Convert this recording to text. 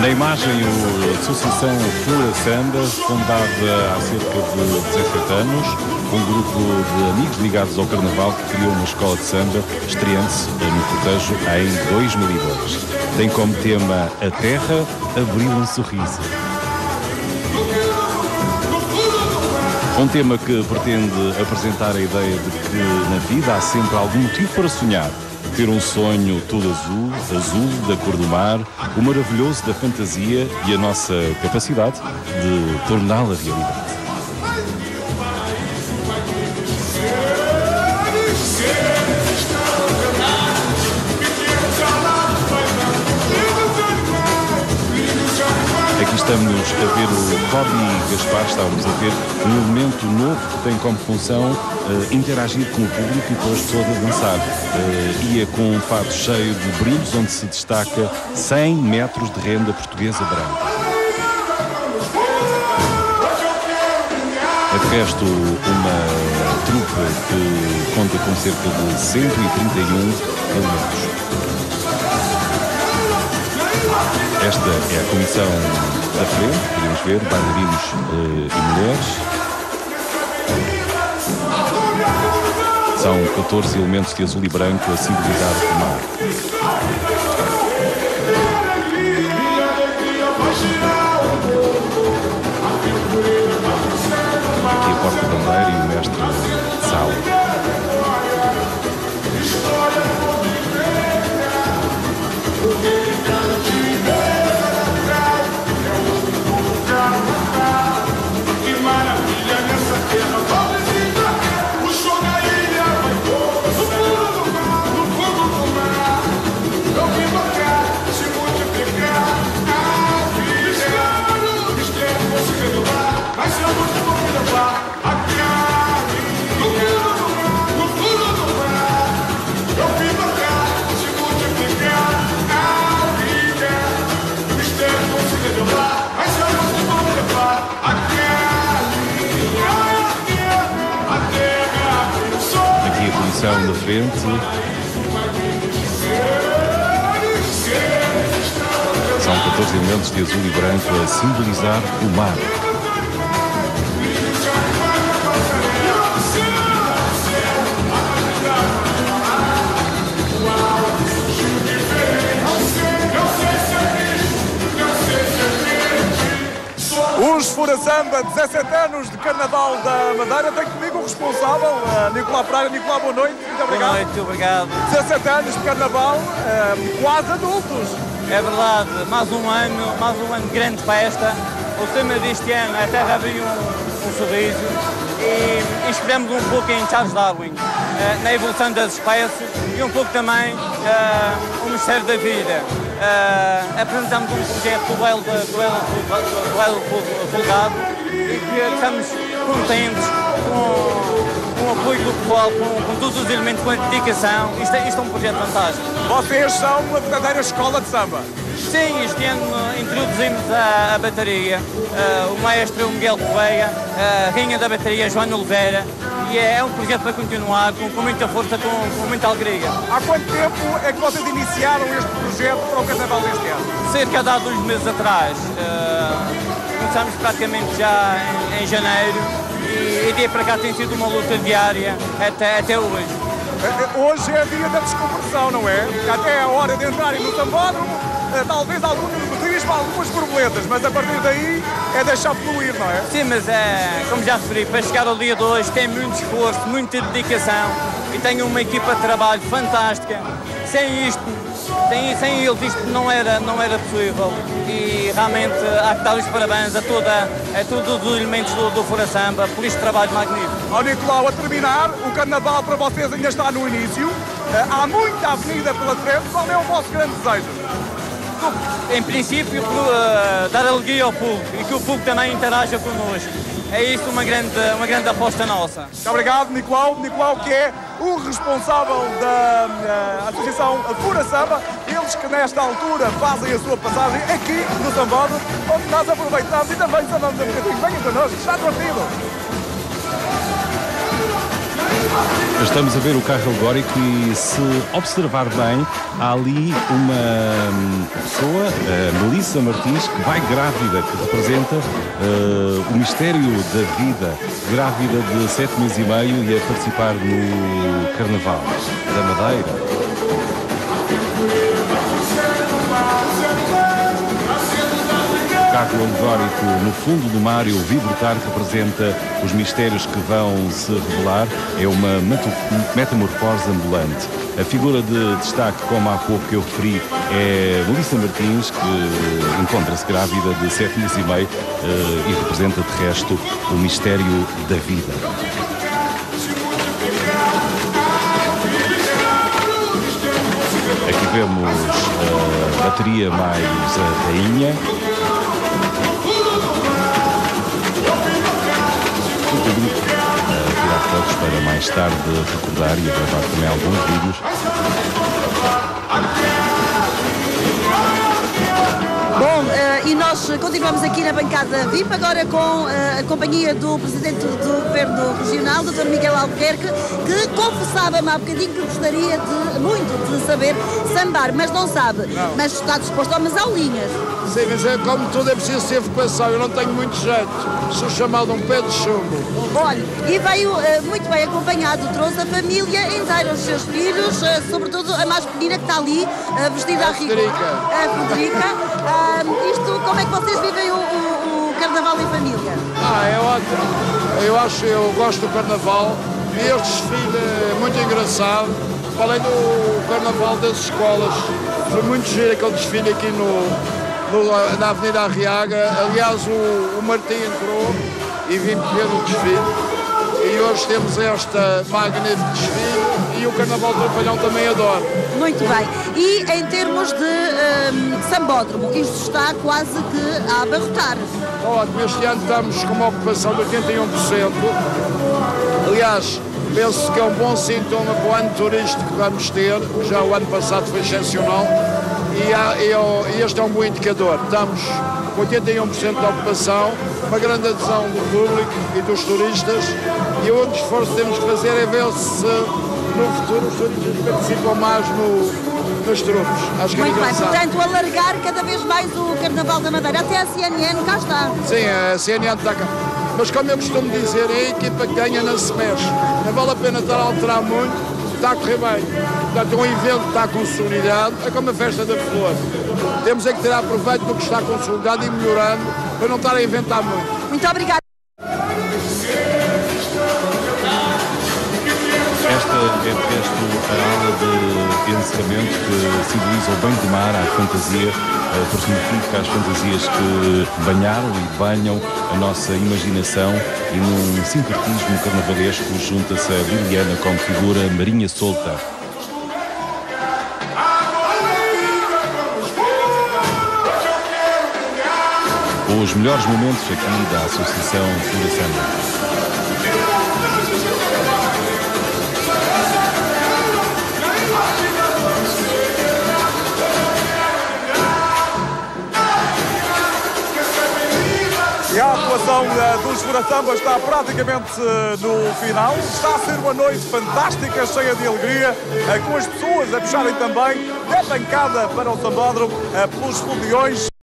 Na imagem, a Associação Fura Samba, fundada há cerca de 17 anos, um grupo de amigos ligados ao Carnaval que criou uma escola de samba estreante no cortejo em 2002. Tem como tema A Terra abriu um sorriso. Um tema que pretende apresentar a ideia de que na vida há sempre algum motivo para sonhar. Ter um sonho todo azul, azul da cor do mar, o maravilhoso da fantasia e a nossa capacidade de torná-la realidade. Estamos a ver o Kobe Gaspar, estávamos a ver um elemento novo que tem como função uh, interagir com o público e pôr as pessoas a dançar. Uh, ia com um fato cheio de brilhos, onde se destaca 100 metros de renda portuguesa branca. É de resto uma trupe que conta com cerca de 131 elementos. Esta é a comissão da frente, podemos ver, bailarinos eh, e mulheres. São 14 elementos de azul e branco a simbolizar o mar. Aqui a porta-bandeira e o mestre sala. Comissão da frente. São 14 elementos de azul e branco a simbolizar o mar. Fura Samba, 17 anos de Carnaval da Madeira. Tenho comigo o responsável, uh, Nicolau Pereira. Nicolau, boa noite. Muito obrigado. Boa noite, obrigado. 17 anos de Carnaval, uh, quase adultos. É verdade, mais um ano, mais um ano de grande festa. O tema deste ano, a Terra abriu um, um sorriso e inspiramos um pouco em Charles Darwin, uh, na evolução das espécies e um pouco também uh, o mistério da vida. Uh, apresentamos um projeto do Belo, do Belo, do Belo Folgado e que estamos contentes com, com o apoio do pessoal, com, com todos os elementos, com a dedicação. Isto é, isto é um projeto fantástico. Vocês são uma verdadeira escola de samba. Sim, este ano introduzimos a, a bateria, uh, o maestro Miguel Correia, a rainha da bateria Joana Oliveira, e é, é um projeto para continuar com, com muita força, com, com, muita alegria. Há quanto tempo é que vocês iniciaram este projeto para o Carnaval deste ano? Cerca de há dois meses atrás. Uh, começámos praticamente já em, em janeiro e, e dia para cá tem sido uma luta diária até, até hoje. Hoje é dia da desconversão, não é? Até a hora de entrarem no tambódromo, talvez nervosismo, algumas borboletas, mas a partir daí é deixar fluir, não é? Sim, mas é, como já referi, para chegar ao dia de hoje tem muito esforço, muita dedicação e tem uma equipa de trabalho fantástica. Sem isto, sem, sem eles isto não era, não era possível e realmente há que dar os parabéns a, toda, a todos os elementos do, do Fora Samba por este trabalho magnífico. Ó Nicolau, a terminar, o Carnaval para vocês ainda está no início, há muita avenida pela frente, qual é o vosso grande desejo? Em princípio, uh, dar alegria ao público e que o público também interaja connosco. É isso uma grande, uma grande aposta nossa. Muito obrigado, Nicolau. Nicolau, que é o responsável da uh, Associação Pura Samba, eles que nesta altura fazem a sua passagem aqui no Sambódromo, onde nós aproveitamos e também sambamos um bocadinho. Venham connosco, está divertido. Estamos a ver o carro alegórico e se observar bem, há ali uma hum, pessoa, a Melissa Martins, que vai grávida, que representa uh, o mistério da vida, grávida de sete meses e meio e a participar no Carnaval da Madeira. Carro alegórico no fundo do mar e o Vibrotar que apresenta os mistérios que vão se revelar é uma metamorfose ambulante. A figura de destaque, como há pouco eu referi, é Melissa Martins, que encontra-se grávida de sete meses e meio eh, e representa, de resto, o mistério da vida. Aqui vemos a bateria mais a rainha. Para mais tarde recordar e gravar também alguns vídeos. E nós continuamos aqui na bancada VIP, agora com uh, a companhia do Presidente do Governo Regional, Dr. Miguel Albuquerque, que confessava-me há bocadinho que gostaria de, muito de saber sambar, mas não sabe. Não. Mas está disposto a umas aulinhas. Sim, mas é como tudo é preciso ter vocação, eu não tenho muito jeito, sou chamado um pé de chumbo. Olha, e veio uh, muito bem acompanhado, trouxe a família inteira, os seus filhos, uh, sobretudo a mais pequena que está ali, vestida a, a rigor. A Frederica. Isto, como é que vocês vivem o, o, o, Carnaval em família? Ah, é ótimo. Eu acho, eu gosto do Carnaval e este desfile é muito engraçado. Além do Carnaval das escolas, foi muito giro aquele desfile aqui no, no, na Avenida Arriaga. Aliás, o, o Martim entrou e vim ver o desfile. E hoje temos esta magnífica desfile e o Carnaval do Trapalhão também adoro. Muito bem. E em termos de um, sambódromo, isto está quase que a abarrotar. Ótimo, este ano estamos com uma ocupação de 81%. Aliás, penso que é um bom sintoma para o ano turístico que vamos ter. Já o ano passado foi excepcional e, há, e, este é um bom indicador. Estamos com 81% de ocupação, uma grande adesão do público e dos turistas e o único esforço que temos que fazer é ver se no futuro os turistas participam mais no, nos. Acho que é Muito é bem, portanto, alargar cada vez mais o Carnaval da Madeira. Até a CNN cá está. Sim, a CNN está cá. Mas como eu costumo dizer, é a equipa que ganha não se mexe. Não vale a pena estar a alterar muito está a correr bem. Portanto, um evento está consolidado, é como a festa da flor. Temos é que tirar proveito do que está consolidado e melhorando, para não estar a inventar muito. Muito obrigada. A aula de encerramento que simboliza o banho de mar, a fantasia, personifica as fantasias que banharam e banham a nossa imaginação e num sincretismo carnavalesco junta-se a Liliana como figura marinha solta. Os melhores momentos aqui da Associação Fura. A atuação uh, dos Furasamba está praticamente uh, no final. Está a ser uma noite fantástica, cheia de alegria, uh, com as pessoas a puxarem também da bancada para o Sambódromo pelos foliões.